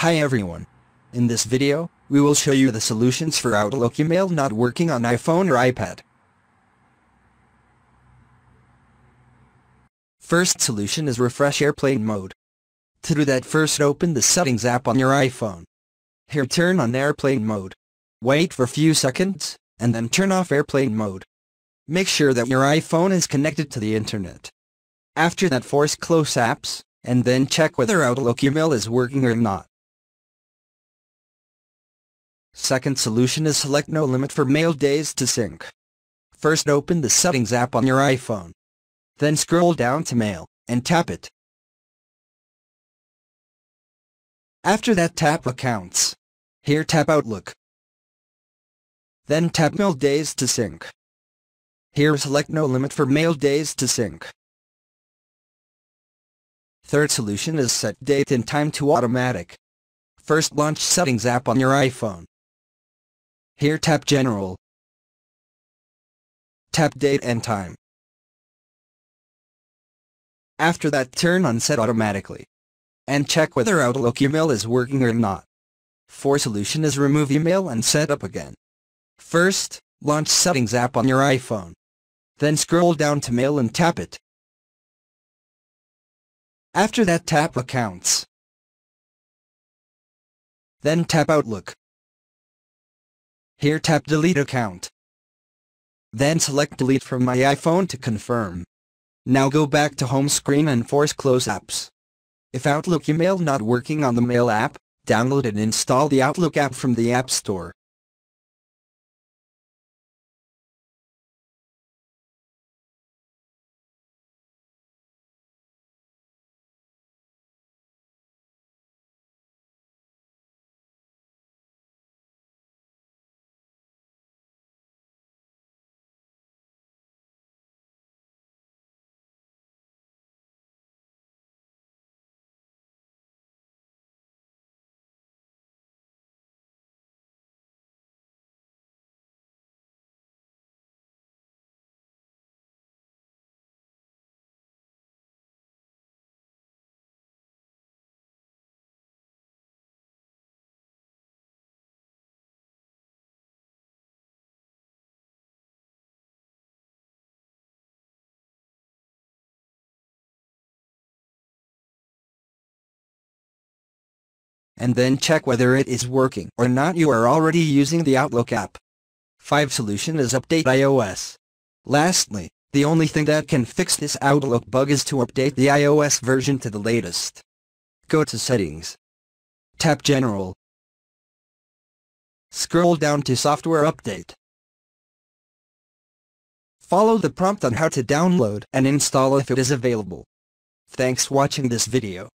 Hi everyone. In this video, we will show you the solutions for Outlook email not working on iPhone or iPad. First solution is refresh airplane mode. To do that first open the settings app on your iPhone. Here turn on airplane mode. Wait for few seconds, and then turn off airplane mode. Make sure that your iPhone is connected to the internet. After that force close apps, and then check whether Outlook email is working or not. Second solution is select no limit for mail days to sync. First open the settings app on your iPhone. Then scroll down to mail, and tap it. After that tap accounts. Here tap Outlook. Then tap mail days to sync. Here select no limit for mail days to sync. Third solution is set date and time to automatic. First launch settings app on your iPhone. Here tap general. Tap date and time. After that turn on set automatically. And check whether Outlook email is working or not. Fourth solution is remove email and set up again. First, launch settings app on your iPhone. Then scroll down to mail and tap it. After that tap accounts. Then tap Outlook. Here tap delete account. Then select delete from my iPhone to confirm. Now go back to home screen and force close apps. If Outlook email not working on the mail app, download and install the Outlook app from the App Store. And then check whether it is working or not you are already using the Outlook app. 5 solution is update iOS. Lastly, the only thing that can fix this Outlook bug is to update the iOS version to the latest. Go to Settings. Tap General. Scroll down to Software Update. Follow the prompt on how to download and install if it is available. Thanks watching this video.